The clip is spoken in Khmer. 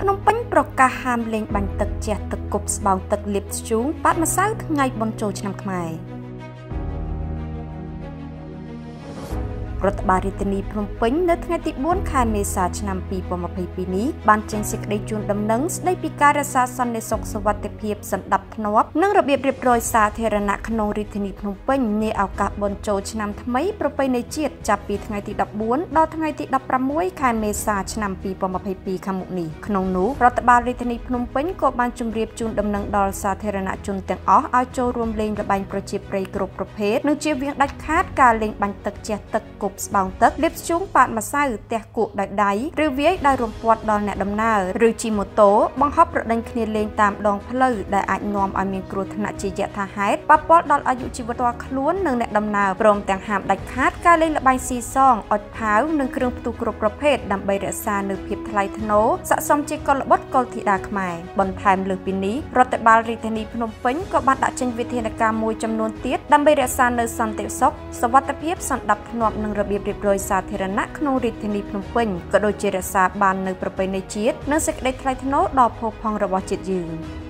ភ្នំពេញប្រកាសហាមលេងបាញ់ទឹកជះទឹកគប់ស្បោងទឹកលៀបធ្យូងបាត់ម្សៅថ្ងៃបុណ្យចូលឆ្នាំខ្មែរ រដ្ឋបាលរាជធានីភ្នំពេញនៅថ្ងៃទី4ខែមេសាឆ្នាំ2022នេះបានចេញសេចក្តីជូនដំណឹងស្តីពីការរក្សាសន្តិសុខសុវត្ថិភាពសន្តិភាពធ្នាប់និងរបៀបរៀបរយសាធារណៈក្នុងរាជធានីភ្នំពេញនាឱកាសបុណ្យចូលឆ្នាំថ្មីប្រពៃណីជាតិចាប់ពីថ្ងៃទី14ដល់ថ្ងៃទី16ខែមេសាឆ្នាំ2022ខាងមុខនេះក្នុងនោះរដ្ឋបាលរាជធានីភ្នំពេញក៏បានជម្រាបជូនដំណឹងដល់សាធារណជនទាំងអស់ឲ្យចូលរួមលេងល្បែងប្រជាប្រិយគ្រប់ប្រភេទនិងជៀសវាងដាច់ខាតការលេងបាញ់ទឹកជះទឹកគប់ស្បោងទឹកលាបធ្យូងប៉ាតម្សៅទះគក់ដោយដៃឬវាយដោយរំពាត់ដល់អ្នកដំណើរឬជិះម៉ូតូបង្ហប់ប្រដេញគ្នាលេងតាមដងផ្លូវដែលអាចនាំឲ្យមានគ្រោះថ្នាក់ជាយថាហេតុប៉ះពាល់ដល់អាយុជីវិតផ្ទាល់ខ្លួននិងអ្នកដំណើរព្រមទាំងហាមដាច់ខាតការលេងល្បែងស៊ីសងអុចផាវនិងគ្រឿងផ្ទុះគ្រប់ប្រភេទដើម្បីរក្សានូវភាពថ្លៃថ្នូរស័ក្តិសមជាកុលបុត្រកុលធីតាខ្មែរបន្ថែមលើសពីនេះរដ្ឋបាលរាជធានីភ្នំពេញក៏បានដាក់ចេញវិធានការមួយចំនួនទៀតដើម្បីរក្សានូវសន្តិសុខសុវត្ថិភាពសន្តិភាពនិងរបៀបរៀបរយសាធារណៈក្នុងរាជធានីភ្នំពេញក៏ដូចជារក្សាបាននៅប្រពៃណីជាតិនិងសេចក្តីថ្លៃថ្នូរដ៏ផូរផង់របស់ជាតិយើង។